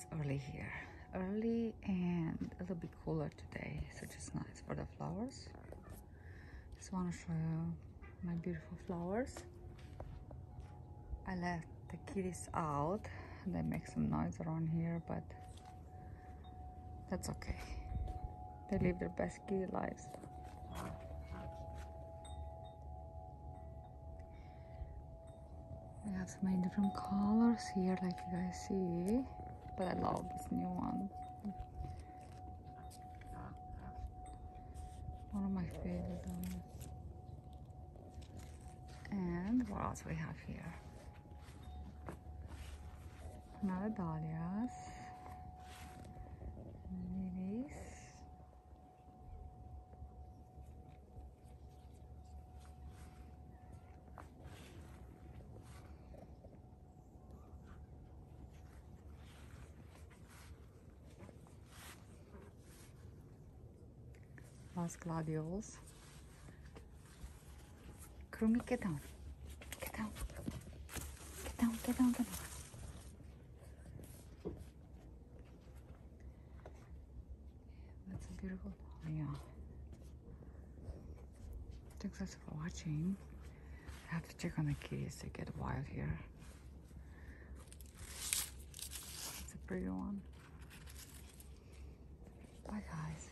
it's early here. Early and a little bit cooler today so just nice for the flowers. Just want to show you my beautiful flowers. I left the kitties out. They make some noise around here but that's okay. They live their best kitty lives. We have so many different colors here, like you guys see. But I love this new one. One of my favorite ones. And what else we have here? Another dahlias. Los Gladiols. Krumi, get down. Get down. Get down, get down, get down. That's a beautiful dahlia. Thanks guys for watching. I have to check on the kitties to get wild here. It's a pretty one. Bye guys.